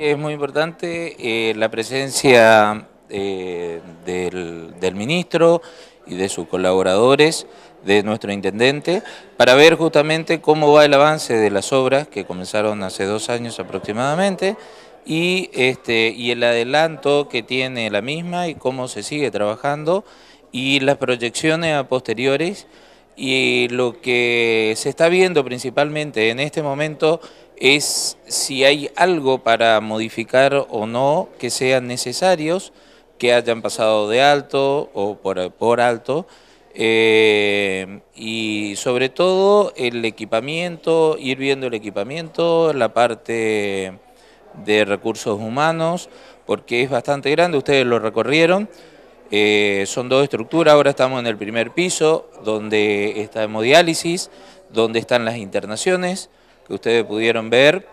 Es muy importante eh, la presencia eh, del, ministro y de sus colaboradores, de nuestro intendente, para ver justamente cómo va el avance de las obras que comenzaron hace dos años aproximadamente y, este, y el adelanto que tiene la misma y cómo se sigue trabajando y las proyecciones a posteriores y lo que se está viendo principalmente en este momento es si hay algo para modificar o no que sean necesarios, que hayan pasado de alto o por, alto, eh, y sobre todo el equipamiento, ir viendo el equipamiento, la parte de recursos humanos, porque es bastante grande, ustedes lo recorrieron, eh, son dos estructuras, ahora estamos en el primer piso, donde está hemodiálisis, donde están las internaciones, que ustedes pudieron ver,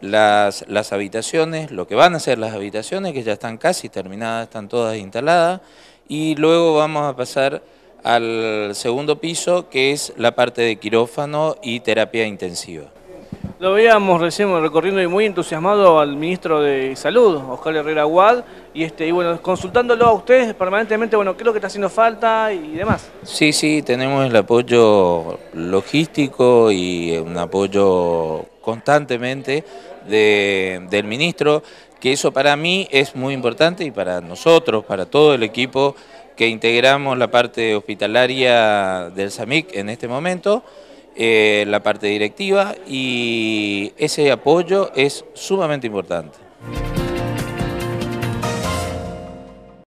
las, las habitaciones, lo que van a ser las habitaciones, que ya están casi terminadas, están todas instaladas, y luego vamos a pasar al segundo piso, que es la parte de quirófano y terapia intensiva. Lo veíamos recién recorriendo y muy entusiasmado al ministro de Salud, Oscar Herrera Guad, y, este, y bueno, consultándolo a ustedes permanentemente, bueno, qué es lo que está haciendo falta y demás. Sí, sí, tenemos el apoyo logístico y un apoyo constantemente del ministro, que eso para mí es muy importante y para nosotros, para todo el equipo que integramos la parte hospitalaria del SAMIC en este momento, eh, la parte directiva y ese apoyo es sumamente importante.